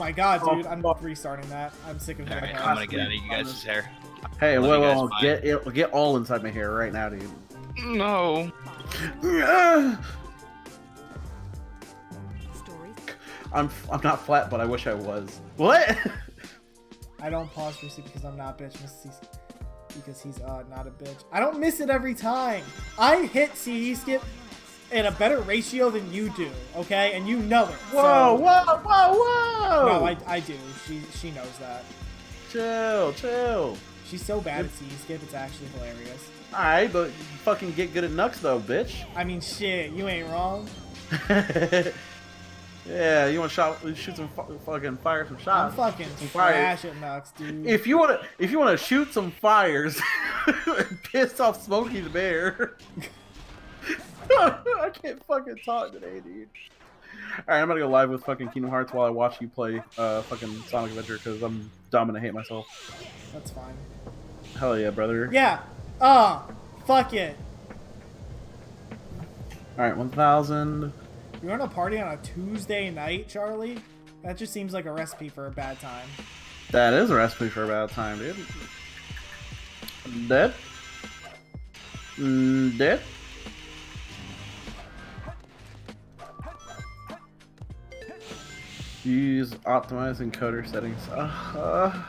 my god, dude, I'm restarting that. I'm sick of All doing right. I'm gonna get out of you guys' hair. Hey, Love whoa, you guys, whoa, bye. get it, get all inside my hair right now, dude. No. I'm I'm not flat, but I wish I was. What? I don't pause for C because I'm not bitch. Miss C because he's uh not a bitch. I don't miss it every time. I hit CD skip in a better ratio than you do, okay? And you know it. Whoa, so- whoa, whoa, whoa! No, I, I do. She she knows that. chill, chill. She's so bad at CD skip, it's actually hilarious. All right, but fucking get good at Nux though, bitch. I mean, shit, you ain't wrong. yeah, you want to shot, shoot some fu- fucking fire some shots. I'm fucking some fire. trash at Nux, dude. If you want to, if you want to shoot some fires, piss off Smokey the Bear. I can't fucking talk today, dude. All right, I'm gonna go live with fucking Kingdom Hearts while I watch you play uh fucking Sonic Adventure because I'm dumb and I hate myself. That's fine. Hell yeah, brother. Yeah. Uh, fuck it. All right, 1,000. You're on a party on a Tuesday night, Charlie? That just seems like a recipe for a bad time. That is a recipe for a bad time, dude. Dead. Mm, Dead. Use optimize encoder settings. Uh, uh.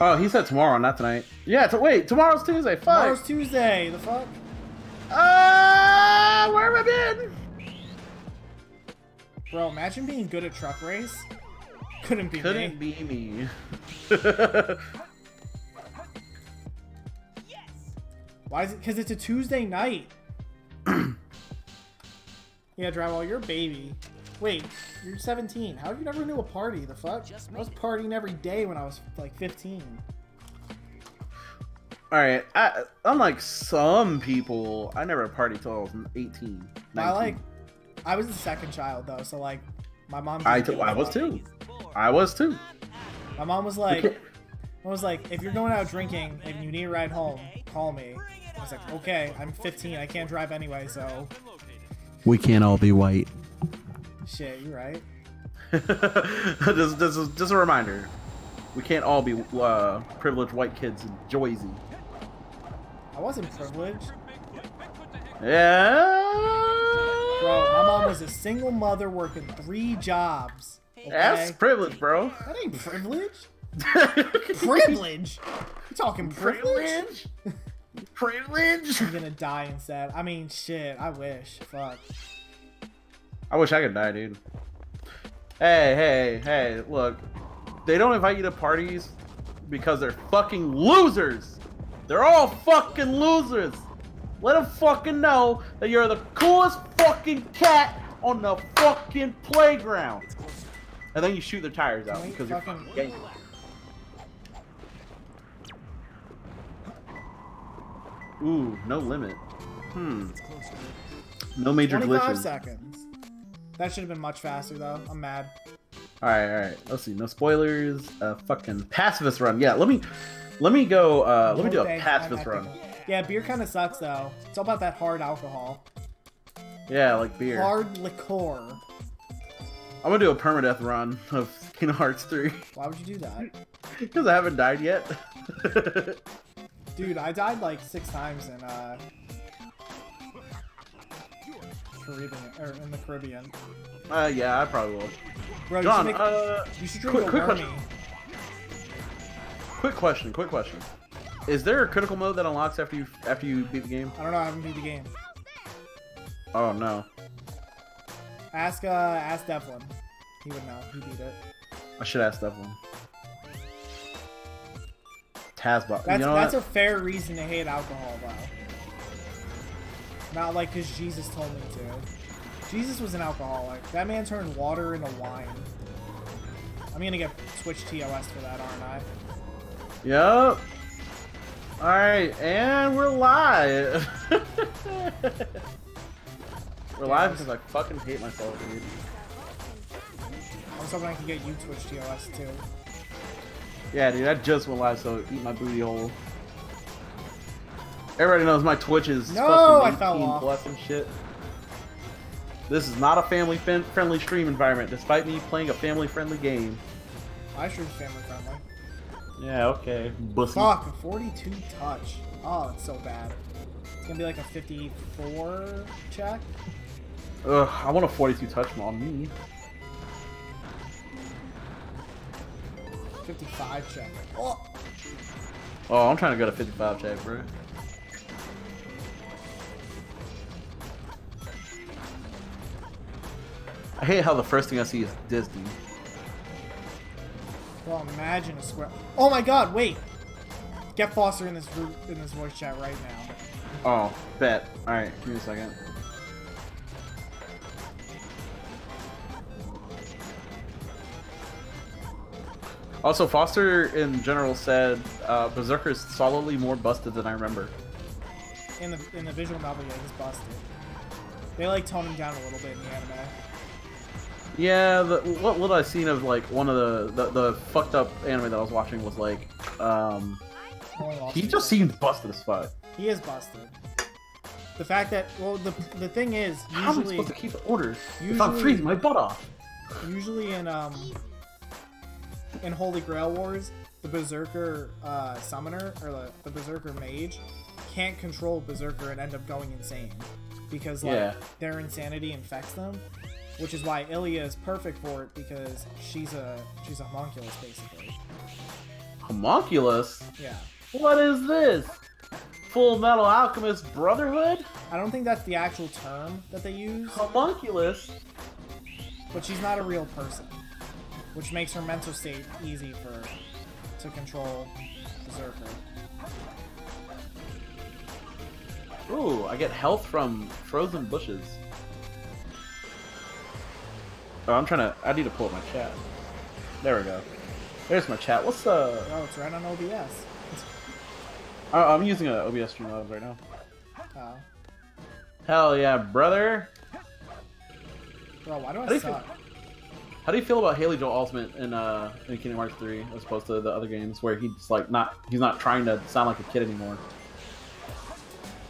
Oh, he said tomorrow, not tonight. Yeah, t- wait, tomorrow's Tuesday. Fuck. Tomorrow's Tuesday. The fuck? Ah, where have I been? Bro, imagine being good at truck race. Couldn't be Couldn't me. be me. Why is it? Because it's a Tuesday night. Yeah, Drywall, you're a baby. Wait, you're 17. How you never knew a party? The fuck? I was partying every day when I was like 15. All right, I, unlike some people, I never partied till I was 18. 19. I like, I was the second child though, so like, my mom. I, didn't t- give a I was fuck. too. I was too. My mom was like, I was like, if you're going out drinking and you need a ride home, call me. I was like, okay, I'm 15, I can't drive anyway, so We can't all be white. shit, you're right. this, this is just a reminder. We can't all be uh, privileged white kids in Joyzy. I wasn't privileged. Yeah. Bro, my mom was a single mother working three jobs. Okay? That's privilege, bro. that ain't privilege. privilege? You talking privilege? Privilege. I'm gonna die instead. I mean, shit, I wish. Fuck. I wish I could die, dude. Hey, hey, hey, look. They don't invite you to parties because they're fucking losers. They're all fucking losers. Let them fucking know that you're the coolest fucking cat on the fucking playground. And then you shoot their tires out Wait, because you're fucking- fucking Ooh, no limit. Hmm. No major 25 glitches. seconds. That should have been much faster, though. I'm mad. All right, all right. Let's see. No spoilers. Uh, fucking pacifist run. Yeah, let me, let me go. Uh, let me do a pacifist run. Yeah, beer kind of sucks, though. It's all about that hard alcohol. Yeah, like beer. Hard liqueur. I'm gonna do a permadeath run of Kingdom Hearts 3 Why would you do that? because I haven't died yet. Dude, I died like six times in uh Caribbean or in the Caribbean. uh, yeah, I probably will. Bro, John, you should, make, uh, you should drink quick- a quick wormy. question. quick question, quick question. Is there a critical mode that unlocks after you after you beat the game? I don't know. I haven't beat the game. Oh no, Ask uh ask Devlin. He would know. He beat it. I should ask one. Tazbot. That's you know that's a fair reason to hate alcohol, though. Not like because Jesus told me to. Jesus was an alcoholic. That man turned water into wine. I'm gonna get Twitch TOS for that, aren't I? Yep. Alright, and we're live. we're live because I fucking hate myself, dude. I was hoping I could get you Twitch TOS too. Yeah, dude, that just went live, so eat my booty hole. Everybody knows my Twitch is No, fucking I 18 plus and shit. This is not a family-friendly stream environment, despite me playing a family friendly game. I stream family friendly. Yeah, okay. Bussy. Fuck, a 42 touch. Oh, it's so bad. It's gonna be like a 54 check. Ugh, I want a 42 touch on me. 55 check. Oh, Oh, I'm trying to go to 55 check, bro. I hate how the first thing I see is Disney. well, imagine a square. Oh my god, wait. Get Foster in this in this voice chat right now. Oh, bet. Alright, give me a second. Also, Foster in general said uh, Berserker is solidly more busted than I remember. In the in the visual novel, yeah, he's busted. They like tone him down a little bit in the anime. Yeah, the, what little I seen of like one of the, the the fucked up anime that I was watching was like, um, he just seemed busted as fuck. he is busted. The fact that well, the the thing is How am I usually supposed to keep the orders if I'm freezing my butt off? usually in um in Holy Grail Wars, the Berserker uh, summoner or the, the Berserker mage can't control Berserker and end up going insane because like Yeah. their insanity infects them, which is why Ilya is perfect for it because she's a she's a homunculus basically. Homunculus? Yeah, What is this? Full Metal Alchemist Brotherhood? I don't think that's the actual term that they use, Homunculus? but she's not a real person, which makes her mental state easy for to control Berserker. Ooh, I get health from frozen bushes. Oh, I'm trying to. I need to pull up my chat. There we go. There's my chat. What's uh? Oh, it's right on OBS. I- I'm using a OBS stream mode right now. Oh. Hell yeah, brother! Bro, why do How I do suck? How do you feel about Haley Joel Osment in uh in Kingdom Hearts 3 as opposed to the other games where he's like not he's not trying to sound like a kid anymore?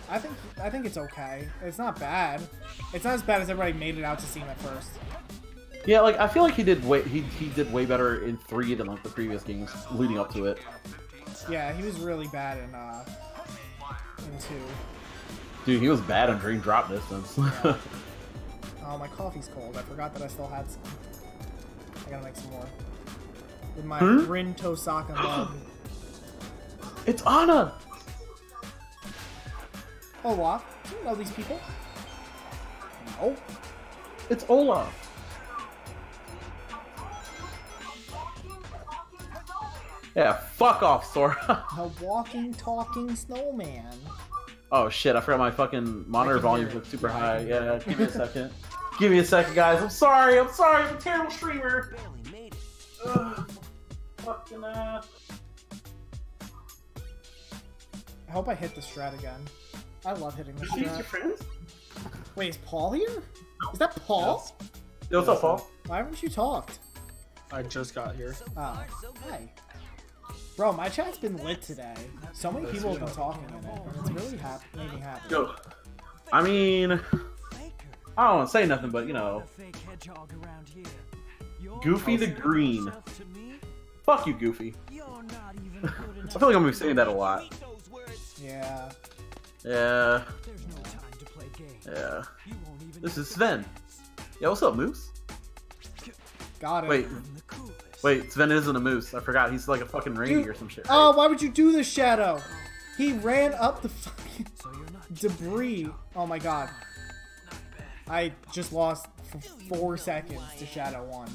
I think I think it's okay. It's not bad. It's not as bad as everybody made it out to seem at first. Yeah, like I feel like he did way he, he did way better in three than like the previous games leading up to it. Yeah, he was really bad in uh in two. Dude, he was bad in Dream Drop Distance. Oh, my coffee's cold. I forgot that I still had some. I gotta make some more. With my Hmm? Rin Tosaka mug. it's Anna. Olaf, do you know these people? No. It's Olaf. Yeah, fuck off, Sora. The walking, talking snowman. oh shit, I forgot my fucking monitor volume was super high. Yeah, give me a second. give me a second, guys. I'm sorry. I'm sorry. I'm a terrible streamer. Ugh, fucking ass. I hope I hit the strat again. I love hitting the These your strat. friends? Wait, is Paul here? Is that Paul? Yo, what's up, Paul? Why haven't you talked? I just got here. Oh, hi. Bro, my chat's been lit today. So many people have been talking in it. It's really hap- made me happy. Yo, I mean, I don't want to say nothing, but you know, Goofy the Green. Fuck you, Goofy. I feel like I'm gonna be saying that a lot. Yeah. Yeah, yeah. This is Sven. Yeah, what's up, Moose? Got it. Wait, wait, Sven isn't a moose. I forgot. He's like a fucking reindeer Dude, or some shit. Oh, why would you do this, Shadow? He ran up the fucking debris. Oh my god. I just lost f- four seconds to Shadow 1.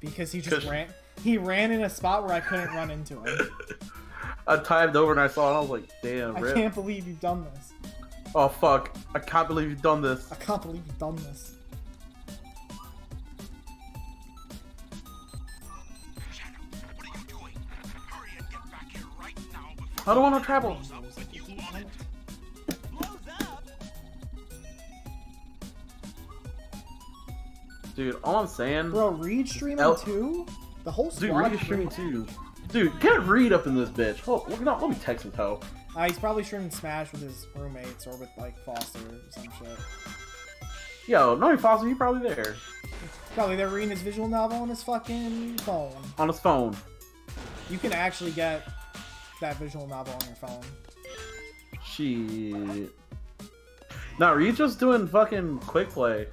Because he just ran. He ran in a spot where I couldn't run into him. I timed over and I saw it. I was like, damn, I rip. can't believe you've done this. Oh fuck! I can't believe you've done this. I can't believe you've done this. I don't want to travel. Dude, all I'm saying, Bro, Reed streaming El- too? The whole dude, squad. Reed is streaming too. Dude, get Reed up in this bitch. Hold, let, me, let me text him, Toe. Uh, he's probably streaming Smash with his roommates or with like Foster or some shit. Yo, knowing Foster, you probably there Probably they're reading his visual novel on his fucking phone. on his phone. You can actually get that visual novel on your phone. Shit. Now, are you just doing fucking quick play?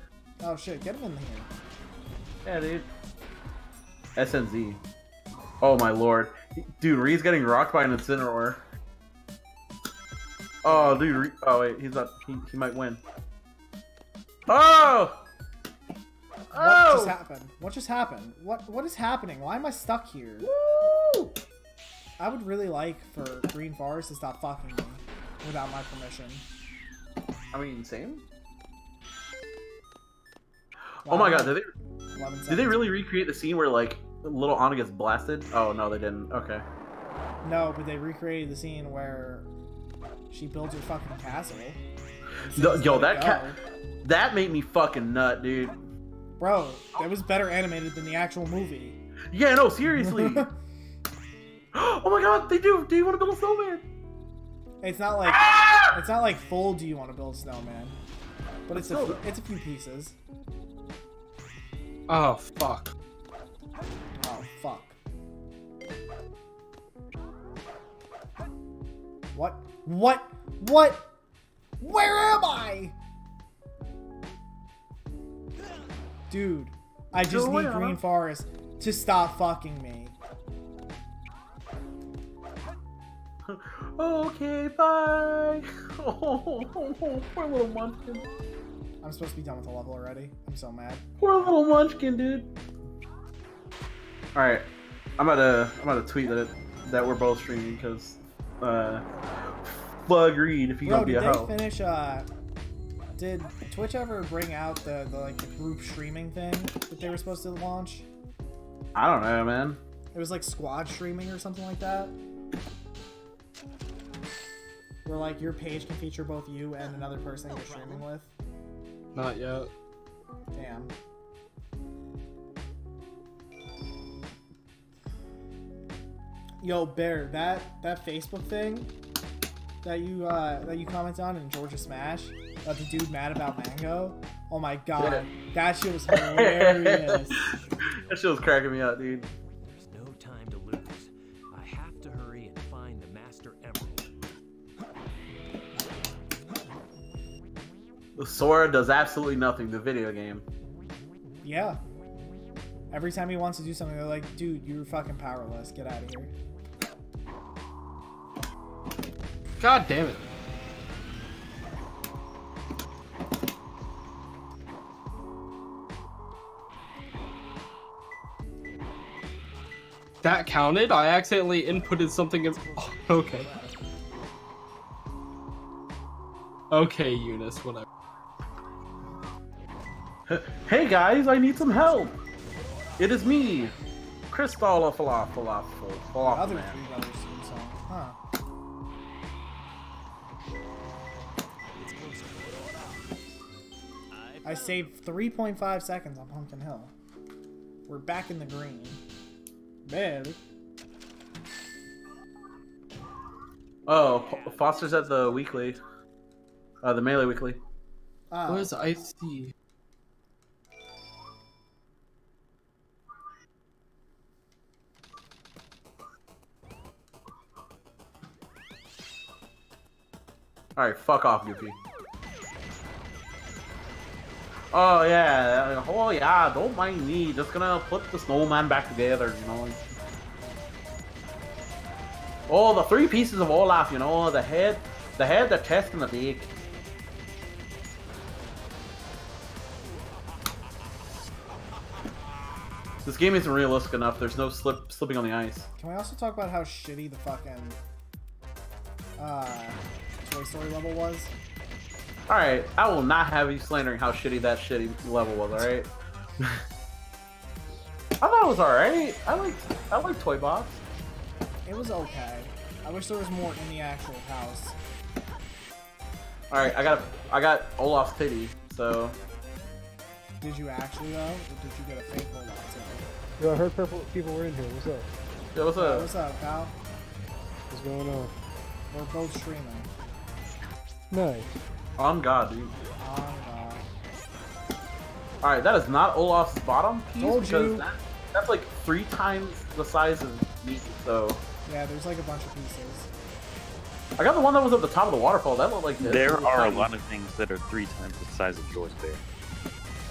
Oh shit, get him in here. Yeah, dude. SNZ. Oh my lord. Dude, Reed's getting rocked by an Incineroar. Oh, dude. Re- oh, wait. He's not. He, he might win. Oh! What just Oh! happened? What just happened? What what is happening? Why am I stuck here? Woo! I would really like for Green Forest to stop fucking me without my permission. I mean, same? Oh my god, did they, did they really recreate the scene where, like, little Anna gets blasted? Oh, no, they didn't. Okay. No, but they recreated the scene where she builds her fucking castle. yo, that That made me fucking nut, dude. Bro, that was better animated than the actual movie. Yeah, no, seriously. oh my god, they do. Do you want to build a snowman? it's not like Ah! it's not like full. Do you want to build a snowman? But it's a it's a few pieces. Oh fuck. Oh fuck. What? What? What? Where am I? Dude, I just need Green Forest to stop fucking me. Okay, bye. Oh, poor little munchkin. I'm supposed to be done with the level already. I'm so mad. Poor little munchkin, dude. All right, I'm about to I'm about to tweet that it, that we're both streaming because uh, bug read if you Bro, gonna be did a they finish? Uh, did Twitch ever bring out the, the like the group streaming thing that they were supposed to launch? I don't know, man. It was like squad streaming or something like that. Where like your page can feature both you and another person you're streaming with. Not yet. Damn. Yo, Bear, that that Facebook thing that you uh that you comment on in Georgia Smash about the dude mad about Mango. Oh my god, that shit was hilarious. that shit was cracking me up, dude. Sora does absolutely nothing. The video game. yeah. Every time he wants to do something, they're like, dude, you're fucking powerless. Get out of here. God damn it. That counted? I accidentally inputted something as. Oh, okay. Okay, Eunice, whatever. Hey guys, I need some help. It is me, Crystal Falafel Falafel The Falafel other Man. Three Brothers theme song. Huh. I saved 3.5 seconds on Pumpkin Hill. We're back in the green. Baby. Oh, Foster's at the weekly, uh, the melee weekly. Ah, What is icy? All right, fuck off, Goofy. Oh yeah, oh yeah, don't mind me. Just gonna put the snowman back together, you know. Oh, the three pieces of Olaf, you know, the head, the head, the chest, and the beak. This game isn't realistic enough. There's no slip slipping on the ice. Can we also talk about how shitty the fucking uh, Toy Story level was? All right, I will not have you slandering how shitty that shitty level was. All right. I thought it was all right. I like I like Toy Box. It was okay. I wish there was more in the actual house. All right, I got I got Olaf's titty. So Did you actually though, or did you get a fake one? Yo, I heard purple people were in here. What's up? yeah, what's up? what's up, pal? What's going on? We're both streaming. Nice. On God, dude. Oh, God. All right, that is not Olaf's bottom piece Told because you. That, that's like three times the size of me. So Yeah, there's like a bunch of pieces. I got the one that was at the top of the waterfall. That looked like this. There was are a lot of things that are three times the size of yours there.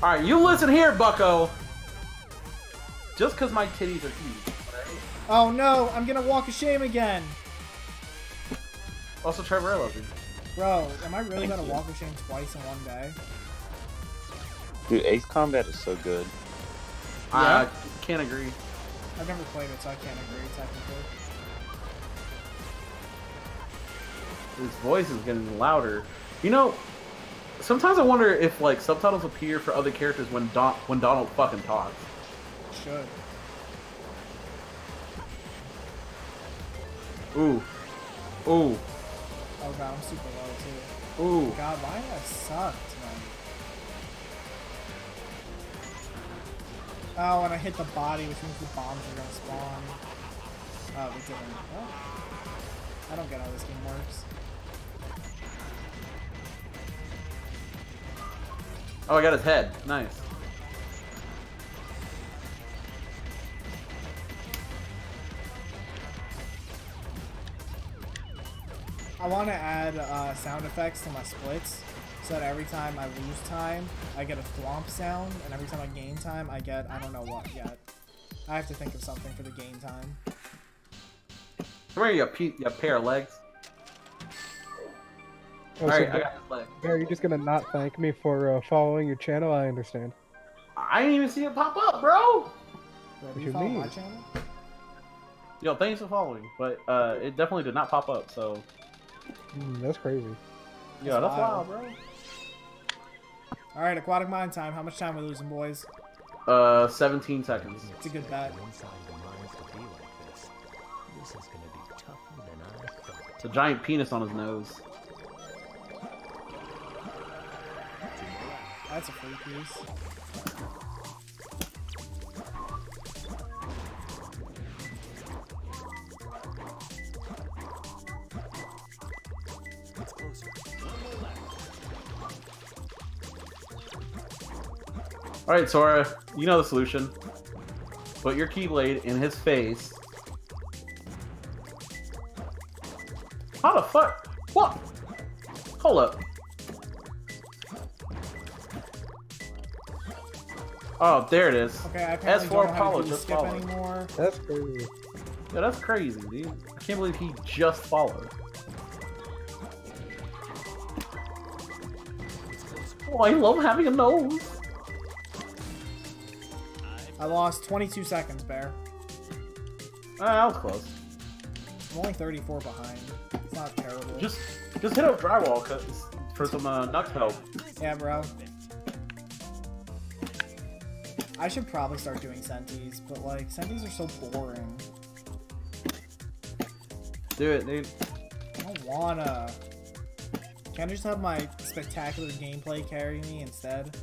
All right, you listen here, Bucko. Just because my titties are huge. Right? Oh no, I'm gonna walk a shame again. Also, Trevor, I love you. Bro, am I really Thank gonna you. walk of shame twice in one day? Dude, Ace Combat is so good. Yeah. I can't agree. I've never played it, so I can't agree technically. His voice is getting louder. You know, sometimes I wonder if like subtitles appear for other characters when Don when Donald fucking talks. Should. Ooh, ooh, Oh god, I'm super low too. ooh. God, why do I suck tonight? Oh, and I hit the body, which means the bombs are gonna spawn. Oh, they didn't. Well, I don't get how this game works. Oh, I got his head. Nice. I want to add uh, sound effects to my splits, so that every time I lose time, I get a thwomp sound, and every time I gain time, I get I don't know what yet. I have to think of something for the gain time. Come here, you, pe- you pair of legs. Oh, All so I got his leg. Bear, you're just gonna not thank me for uh, following your channel? I understand. I didn't even see it pop up, bro. Bro, do you you my mean? channel? Yo, thanks for following, but uh, it definitely did not pop up. So Mm, that's crazy. yeah, That's that's wild. wild, bro. All right, Aquatic Mine time. How much time we losing, boys? Uh, 17 seconds. It's a good bet. The mines to be like this. This is gonna be tougher than I thought. It's a giant penis on his nose. That's a free piece. All right, Sora, you know the solution. Put your keyblade in his face. How the fuck? What? Hold up. Oh, there it is. Okay, I apparently S4 don't know Apollo to just skip followed. anymore. That's crazy. Yeah, that's crazy, dude. I can't believe he just followed. Oh, I love having a nose. I lost 22 seconds, Bear. Ah, that was close. I'm only 34 behind. It's not terrible. Just, just hit up drywall, cause for some uh, Nux help. Yeah, bro. I should probably start doing senties, but like senties are so boring. Do it, dude. I don't wanna. Can I just have my spectacular gameplay carry me instead?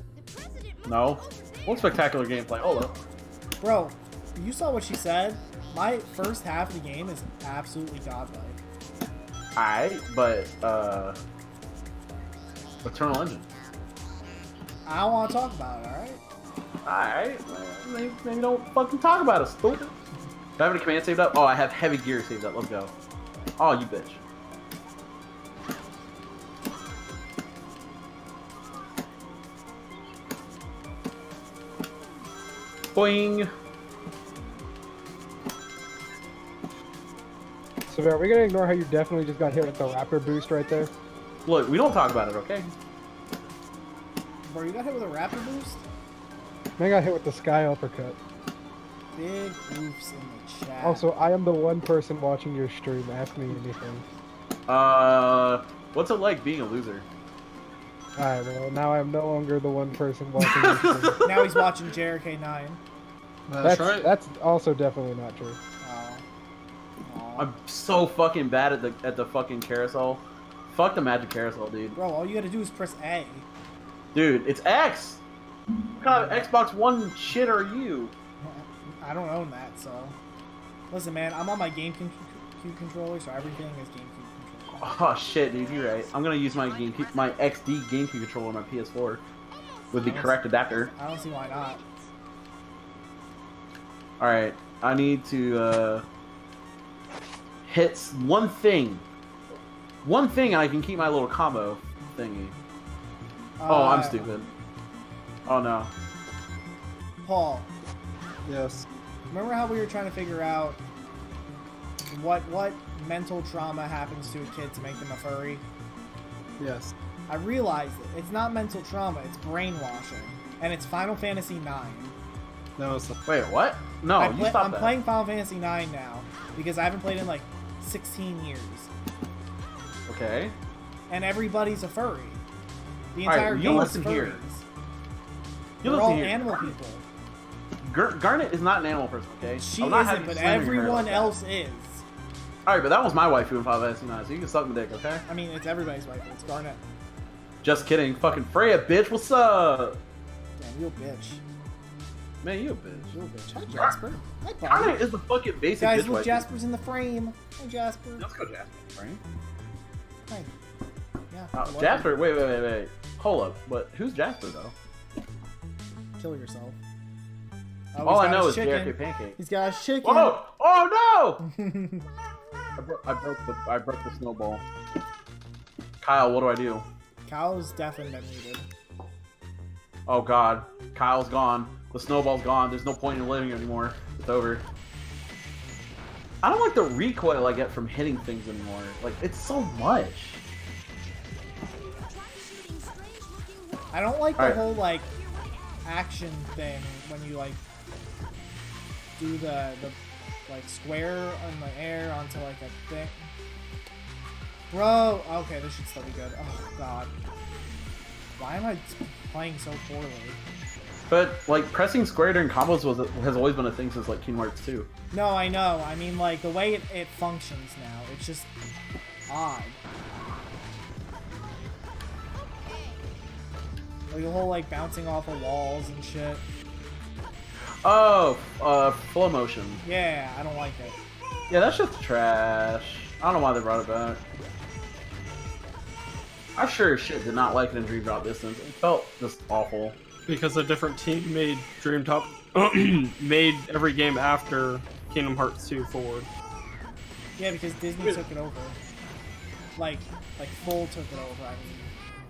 No. What spectacular gameplay? Hold up. Bro, you saw what she said. My first half of the game is absolutely godlike. Alright, but uh Eternal Engine. I don't want to talk about it, alright? Alright. Maybe, maybe don't fucking talk about it, stupid. Do I have any commands saved up? Oh, I have heavy gear saved up. Let's go. Oh, you bitch. Boing. So are we gonna ignore how you definitely just got hit with the rapid boost right there? Look, we don't talk about it, okay? Bro, you got hit with a rapid boost? I got hit with the sky uppercut. Big oofs in the chat. Also, I am the one person watching your stream. Ask me anything. Uh, what's it like being a loser? Alright, well, now I'm no longer the one person watching your stream. now he's watching JRK9. That's, that's also definitely not true. Oh. Aw. I'm so fucking bad at the at the fucking carousel. Fuck the magic carousel, dude. Bro, all you gotta do is press A. Dude, it's X. What kind of Xbox One shit are you? I don't own that, so. Listen, man, I'm on my GameCube controller, so everything is GameCube controller. Oh shit, dude, you're right. I'm gonna use my game, my XD GameCube controller on my PS4 with the correct adapter. I don't see why not. All right, I need to uh, hit one thing. One thing, and I can keep my little combo thingy. Oh, I'm Uh, stupid. Oh no. Paul, Yes. remember how we were trying to figure out what what mental trauma happens to a kid to make them a furry? Yes. I realized it. It's not mental trauma. It's brainwashing, and it's Final Fantasy IX. No, it's. Wait, what? No, I you play- stop I'm that. playing Final Fantasy IX now because I haven't played in like 16 years, Okay. and everybody's a furry. The right, entire you game is listen furries. here. You They're all here. animal people. Gar- Garnet is not an animal person, okay? She isn't, but everyone else is. All right, but that was my waifu in Final Fantasy 9, so you can suck my dick, okay? I mean, it's everybody's wife. It's Garnet. Just kidding. Fucking Freya, bitch. What's up? Damn, you a bitch. Man, you a bitch. You a bitch. Hi, Jasper. Hi, Bob. Garnet is the fucking basic Guys, bitch look, waifu. Jasper's in the frame. Hi, Jasper. Let's go, Jasper. Right? Hi. Yeah. Oh, Jasper, wait, wait, wait, wait. Hold up. But who's Jasper, though? Kill yourself. Oh, All I know is chicken. JFK Pancake. He's got a chicken. Oh! Oh no! I, bro- I broke the I broke the snowball. Kyle, what do I do? Kyle's definitely been muted. Oh god, Kyle's gone. The snowball's gone. There's no point in living anymore. It's over. I don't like the recoil I get from hitting things anymore. Like it's so much. I don't like the Alright. whole like action thing when you like do the the like square on the air onto like a thing. Bro, okay, this should still be good. Oh god, why am I playing so poorly? But like pressing square during combos was has always been a thing since like Kingdom Hearts 2. No, I know. I mean, like the way it, it functions now, it's just odd. Like the whole like bouncing off of walls and shit. Oh, uh, flow motion. Yeah, I don't like it. Yeah, that's just trash. I don't know why they brought it back. I sure as shit did not like it in Dream Drop Distance. It felt just awful. Because a different team made Dream Top made every game after Kingdom Hearts 2 forward. Yeah, because Disney took it over. Like, like full took it over. I mean,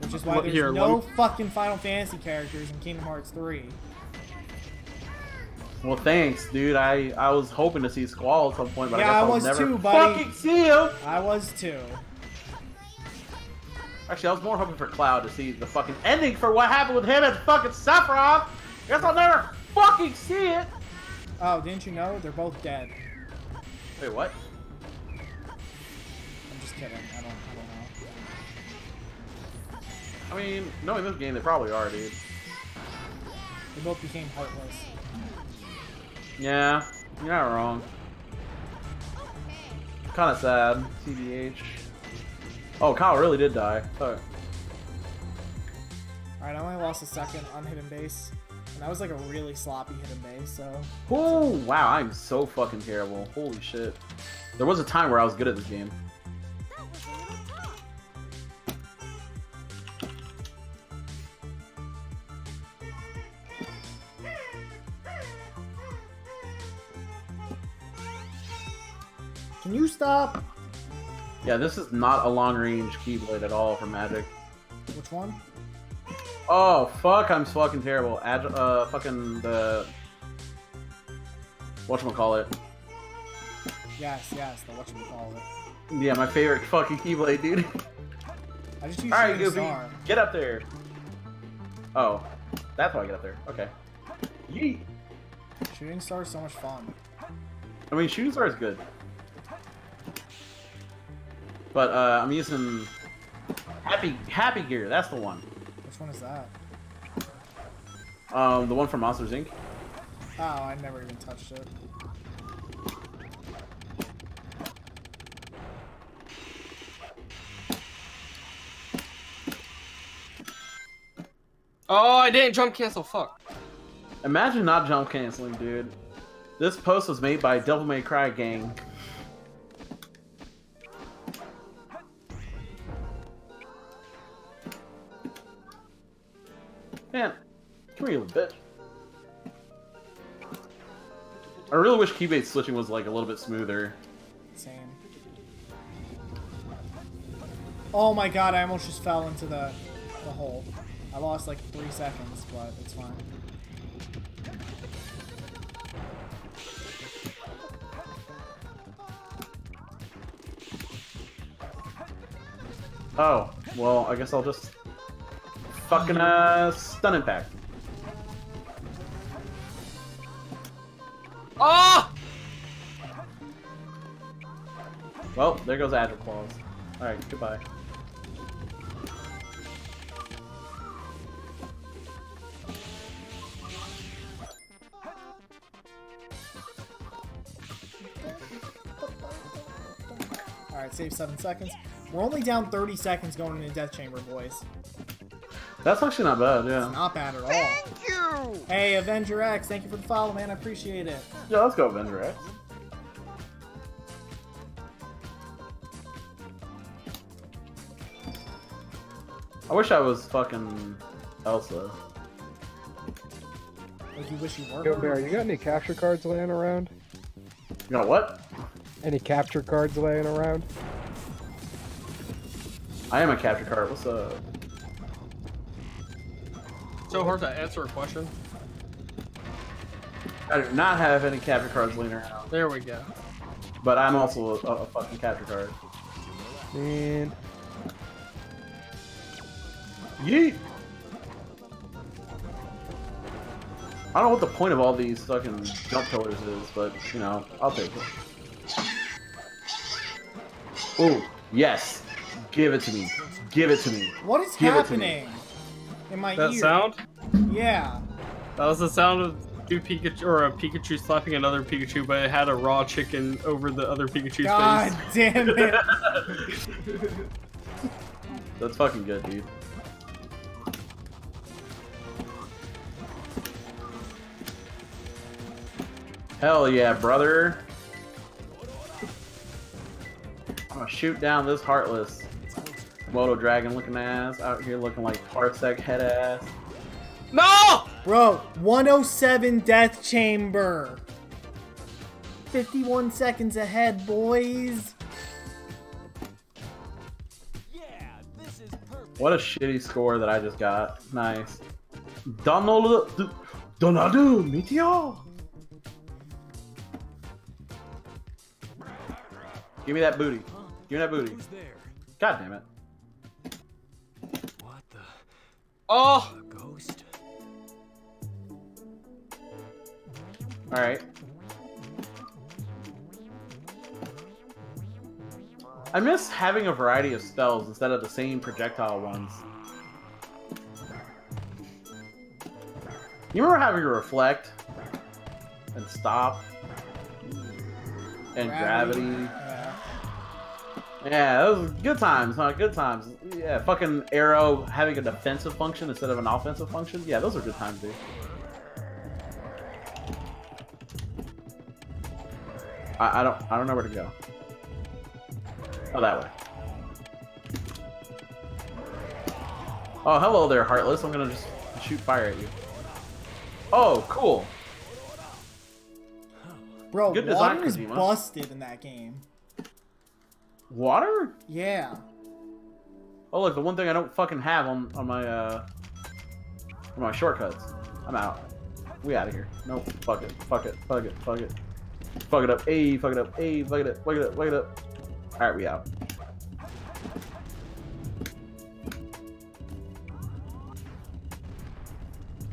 which is why there's here, no let fucking Final Fantasy characters in Kingdom Hearts 3. Well, thanks, dude. I I was hoping to see Squall at some point, but Yeah, I I guess I'll was never too, buddy. fucking see him. I was too. Actually, I was more hoping for Cloud to see the fucking ending for what happened with him and fucking Sephiroth. Guess I'll never fucking see it. Oh, didn't you know they're both dead? Wait, what? I'm just kidding. I don't. I don't know. I mean, knowing this game, they probably are, dude. They both became heartless. Yeah, you're not wrong. Kind of sad, CBH. Oh, Kyle really did die. Sorry. Alright, I only lost a second on hidden base. And that was like a really sloppy hidden base, so. Oh, wow, I'm so fucking terrible. Holy shit. There was a time where I was good at this game. Can you stop? Yeah, this is not a long range Keyblade at all for Magic. Which one? Oh, fuck, I'm fucking terrible. Ag- uh, fucking the. Whatchamacallit. Yes, yes, the whatchamacallit. Yeah, my favorite fucking Keyblade, dude. I just used Alright, shooting Goofy, star. get up there. Oh, that's why I get up there. Okay. Yeet. Shooting star is so much fun. I mean, shooting star is good. But uh, I'm using Happy Happy Gear. That's the one. Which one is that? Um, the one from Monsters Inc. Oh, I never even touched it. Oh, I didn't jump cancel. Fuck. Imagine not jump canceling, dude. This post was made by Devil May Cry Gang. Man, come here, you little bitch. I really wish keyblade switching was like a little bit smoother. Same. Oh my god, I almost just fell into the, the hole. I lost like three seconds, but it's fine. Oh, well, I guess I'll just fucking uh stun impact. Oh! Well, there goes Agile Claws. Alright, goodbye. Alright, save seven seconds. We're only down 30 seconds going into Death Chamber, boys. That's actually not bad, yeah. Not bad at all. Thank you! Hey, Avenger X, thank you for the follow, man. I appreciate it. Yeah, let's go Avenger X. I wish I was fucking Elsa. Like, you wish you were. Yo, Bear, you got any capture cards laying around? You know what? Any capture cards laying around? I am a capture card. What's up? So hard to answer a question. I do not have any capture cards laying around, There we go. but I'm also a, a fucking capture card. Man, Yeet! I don't know what the point of all these fucking jump pillars is, but, you know, I'll take it. Ooh, yes! Give it to me. Give it to me. What is Give it to me. happening? In my That ear. sound? Yeah. That was the sound of two Pikachu or a Pikachu slapping another Pikachu, but it had a raw chicken over the other Pikachu's God face. God damn it. That's fucking good, dude. Hell yeah, brother. I'm gonna shoot down this Heartless. Moto Dragon looking ass out here looking like Parsec head ass. No! Bro, 107 Death Chamber. 51 seconds ahead, boys. What a shitty score that I just got. Nice. Donald Donald Meteor. Give me that booty. Give me that booty. God damn it. What the Oh! ghost? Alright. I miss having a variety of spells instead of the same projectile ones. You remember having to reflect and stop and gravity. Yeah. Yeah, those good times, huh? Good times. Yeah, fucking arrow having a defensive function instead of an offensive function. Yeah, those are good times, dude. I, I don't I don't know where to go. Oh, that way. Oh, hello there, Heartless. I'm gonna just shoot fire at you. Oh, cool. Bro, Good design, water is Kojima. busted in that game. Water? Yeah. Oh, look, the one thing I don't fucking have on, on my, uh, on my shortcuts. I'm out. We out of here. Nope. Fuck it. Fuck it. Fuck it. Fuck it. Fuck it up. Ayy, fuck it up. Ayy, fuck it up. Fuck it up. Fuck it up. Alright, we out.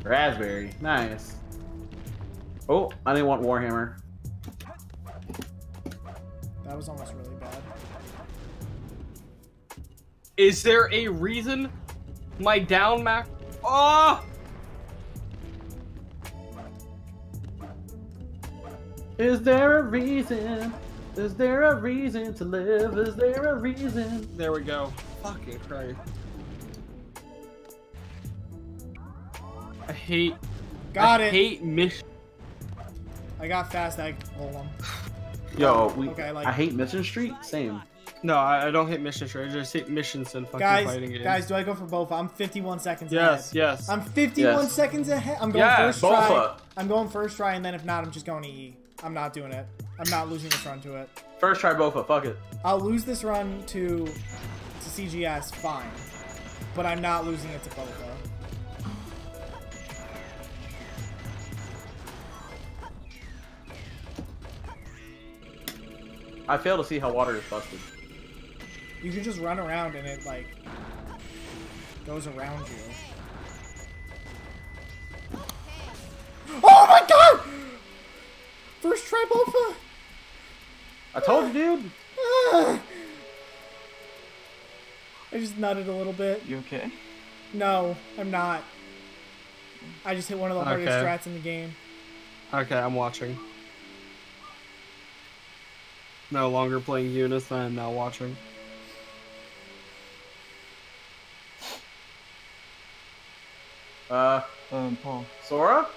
Raspberry. Nice. Oh, I didn't want Warhammer. That was almost really bad. Is there a reason my down mac? Oh! Is there a reason? Is there a reason to live? Is there a reason? There we go. Fucking Christ. I hate. Got I it. hate mission. I got fast egg golem. Yo, we, Okay, like- I hate Mission Street. Same. No, I, I don't hate missions. I just hit missions in fucking Guys, fighting games. guys, do I go for both? I'm 51 seconds yes, ahead. yes. Yes. I'm 51 Yes. seconds ahead. I'm going Yeah, first try. Bofa. I'm going first try, and then if not, I'm just going EE. I'm not doing it. I'm not losing this run to it. First try Bofa, fuck it. I'll lose this run to to CGS, fine. But I'm not losing it to Boba. I fail to see how water is busted. You can just run around and it, like, goes around you. Oh my god! First try Boba! I told you, dude. I just nutted a little bit. You okay? No, I'm not. I just hit one of the hardest Okay. strats in the game. Okay, I'm watching. No longer playing Eunice, I am now watching. Uh, Um, Paul, Sora?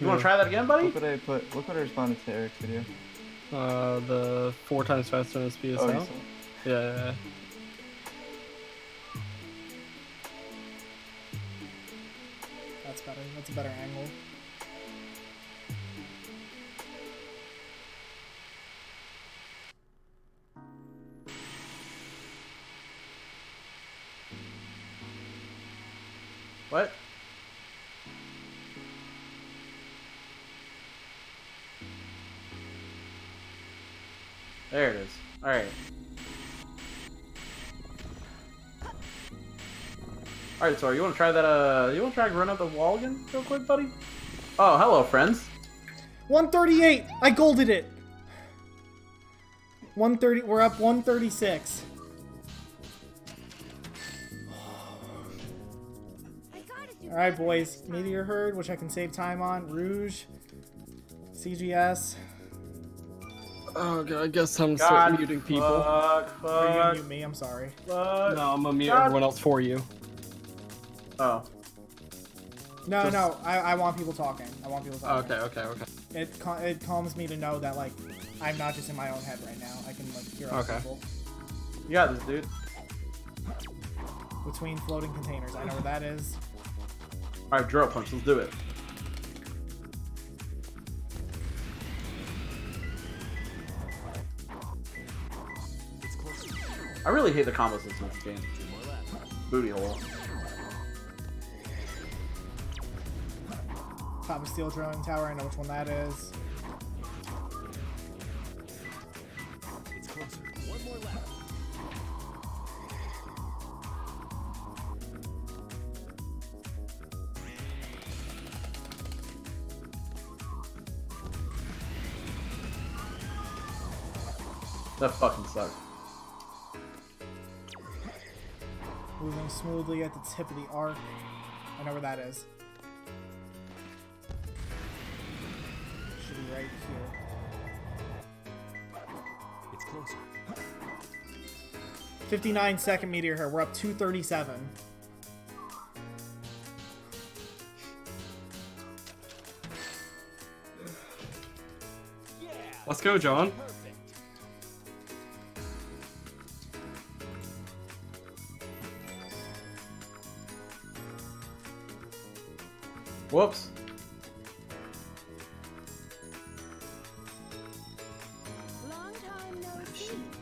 You want to try that again, buddy? look what I put. Look what I responded to Eric's video. Uh, the four times faster than speed is Oh, you out. saw it? Yeah, yeah, yeah. That's better. That's a better angle. What? There it is. Alright. Alright, Sora, you wanna try that, uh, you wanna try run up the wall again real quick, buddy? Oh, hello, friends. 138! I golded it! 130. We're up 136. Alright, boys. Meteor Herd, which I can save time on. Rouge. CGS. Oh god, I guess I'm God, start muting people. Fuck, Or you fuck, mute me, I'm sorry. fuck. No, I'm gonna mute God. everyone else for you. Oh. No, Just- no, I, I want people talking. I want people talking. Okay, okay, okay. It, cal- it calms me to know that, like, I'm not just in my own head right now. I can, like, hear other Okay. people. You got this, dude. Between floating containers. I know where that is. Alright, drill punch, let's do it. I really hate the combo system in this game. Booty hole. Top of steel drilling tower. I know which one that is. It's closer. One more lap. That fucking sucks. Smoothly at the tip of the arc. I know where that is. Should be right here. It's closer. 59 second Meteor Herd. We're up 237. Let's go, John. Talking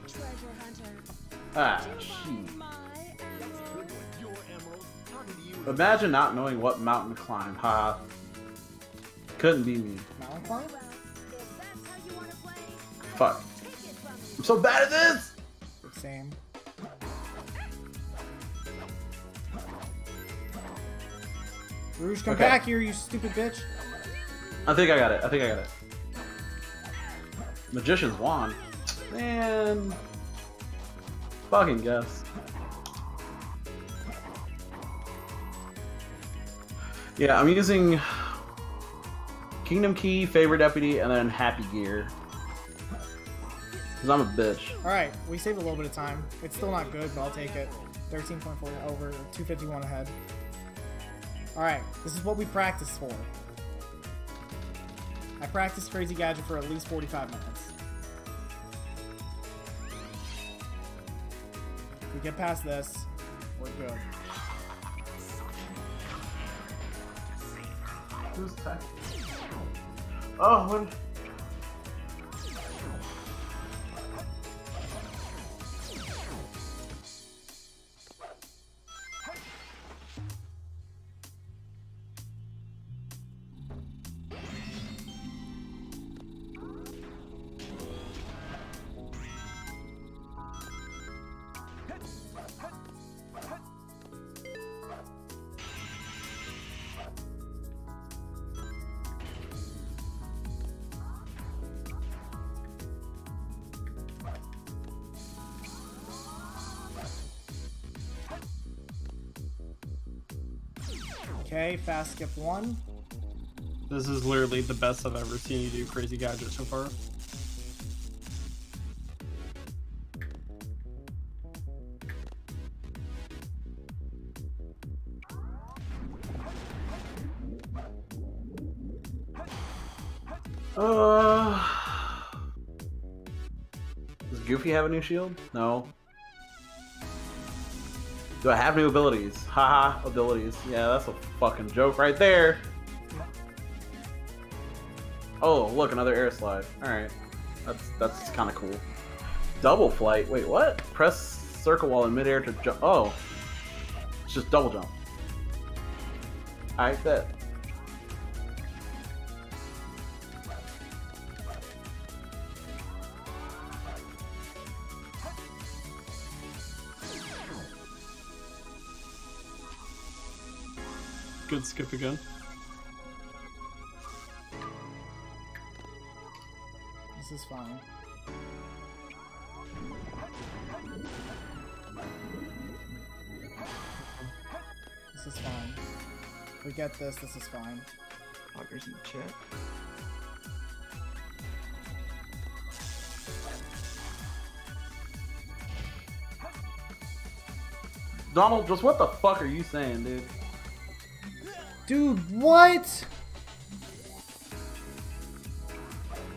to ah, ah, you. Imagine not knowing what mountain to climb. Haha. Couldn't be me. Mountain climb? Well, if that's how you want to play, I Fuck. won't take it from you. I'm so bad at this! Rouge, come Okay. back here, you stupid bitch. I think I got it. I think I got it. Magician's wand. Man. Fucking guess. Yeah, I'm using Kingdom Key, Favorite Deputy, and then Happy Gear. Because I'm a bitch. Alright, we saved a little bit of time. It's still not good, but I'll take it. 13.4 over, 251 ahead. Alright, this is what we practiced for. I practiced Crazy Gadget for at least 45 minutes. we get past this, we're good. Who's? Oh, when... fast skip one. This is literally the best I've ever seen you do crazy gadget so far. Uh... Does Goofy have a new shield? No. Do I have new abilities? Haha, abilities. Yeah, that's a fucking joke right there. Oh, look, another air slide. Alright. That's that's kind of cool. Double flight. Wait, what? Press circle while in midair to jump. Oh. It's just double jump. I bet. Good skip again. This is fine. This is fine. We get this, this is fine. Poggers in the chat. Donald, just what the fuck are you saying, dude? Dude, what?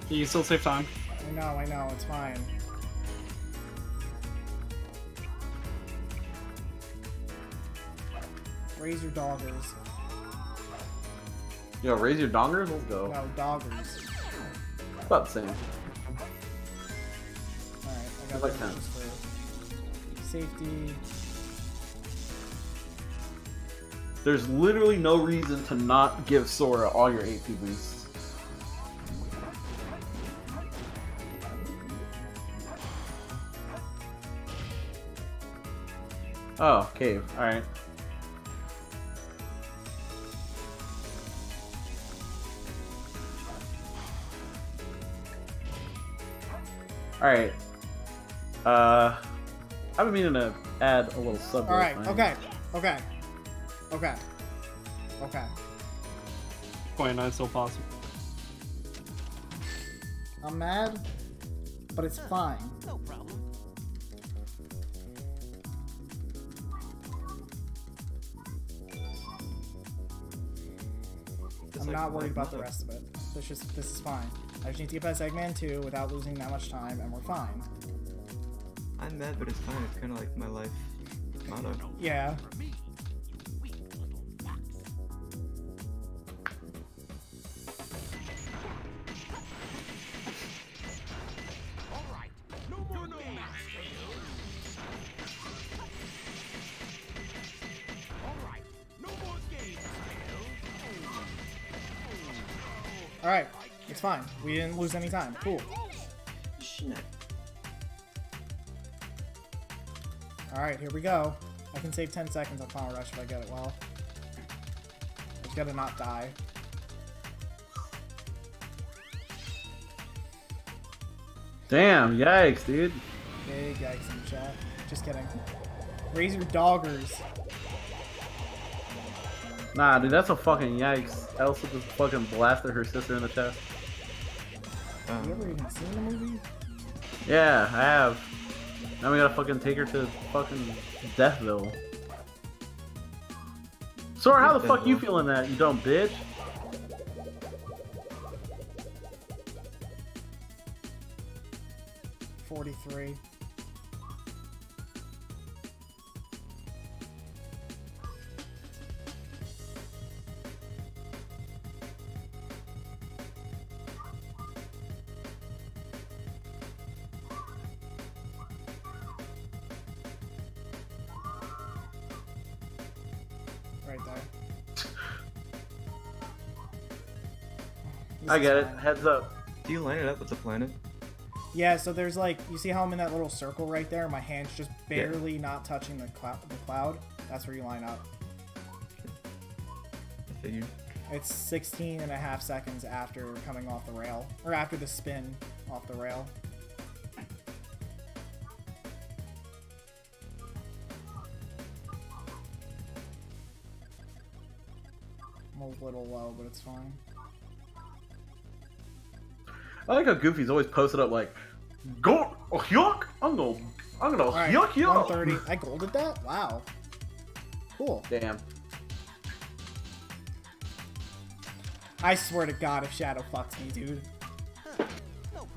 You can still save time. I know, I know, it's fine. Raise your doggers. Yo, raise your dongers? Let's go. No, doggers. About the same. Alright, I got Like like ten. safety. There's literally no reason to not give Sora all your AP boosts. Oh, cave. Alright. Alright. Uh, I've been meaning to add a little sub. Alright, okay, okay. Okay. Okay. 29 still possible. I'm mad, but it's fine. No problem. I'm not worried about the rest of it. This just this is fine. I just need to get past Eggman 2 without losing that much time, and we're fine. I'm mad, but it's fine. It's kind of like my life motto. Yeah. Fine. We didn't lose any time. Cool. Shit. Alright, here we go. I can save 10 seconds on Final Rush if I get it well. I just gotta not die. Damn, yikes, dude. Big yikes in chat. Just kidding. Raise your doggers. Nah, dude, that's a fucking yikes. Elsa just fucking blasted her sister in the chest. Have you ever even seen the movie? Yeah, I have. Now we gotta fucking take her to fucking Deathville. Sora, how the fuck you feeling that, you dumb bitch? Forty-three. Right there. I is get it. Heads up. Do you line it up with the planet? Yeah, so there's like, you see how I'm in that little circle right there? My hand's just barely not touching the, clou- the cloud. That's where you line up. I figured. It's 16 and a half seconds after coming off the rail, or after the spin off the rail. Little low, but it's fine. I like how Goofy's always posted up like, "Go, oh, yuck! I'm gonna, I'm gonna Alright, yuck you up." 130. I golded that? Wow. Cool. Damn. I swear to God, if Shadow fucks me, dude.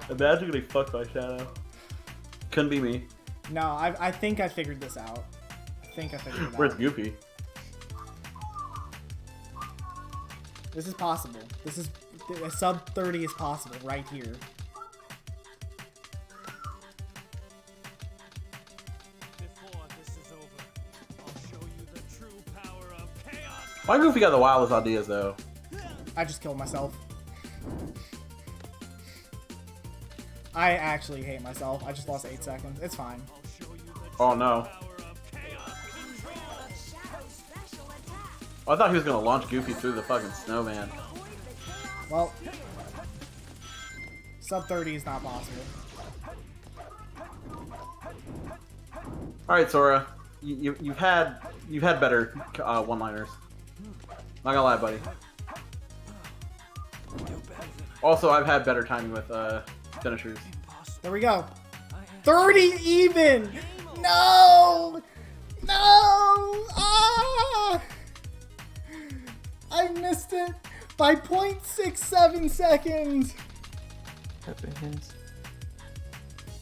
Imagine getting fucked by Shadow. Couldn't be me. No, I, I think I figured this out. I think I figured it out. Where's Goofy? This is possible. This is a sub 30 is possible right here. Before this is over, I'll show you the true power of chaos. Why Goofy got the wildest ideas though? I just killed myself. I actually hate myself. I just lost 8 seconds. It's fine. Oh no. Oh, I thought he was gonna launch Goofy through the fucking snowman. Well, sub 30 is not possible. All right, Sora, you, you you've had you've had better uh, one-liners. Not gonna lie, buddy. Also, I've had better timing with uh, finishers. There we go. 30 even! No! No! Ah! I missed it by 0.67 seconds. Open hands.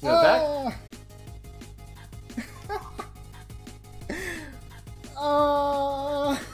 No, uh, back. uh...